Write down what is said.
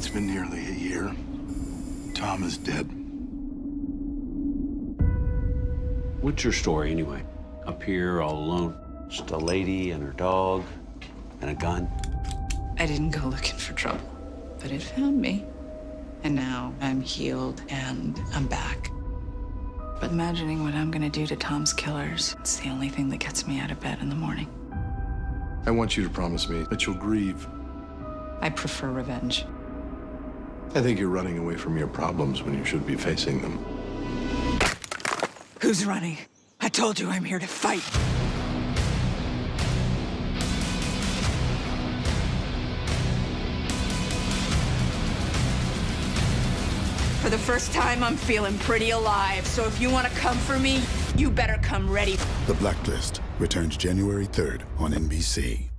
It's been nearly a year. Tom is dead. What's your story, anyway? Up here, all alone. Just a lady and her dog and a gun. I didn't go looking for trouble, but it found me. And now I'm healed and I'm back. But imagining what I'm gonna do to Tom's killers, it's the only thing that gets me out of bed in the morning. I want you to promise me that you'll grieve. I prefer revenge. I think you're running away from your problems when you should be facing them. Who's running? I told you I'm here to fight. For the first time, I'm feeling pretty alive. So if you want to come for me, you better come ready. The Blacklist returns January 3rd on NBC.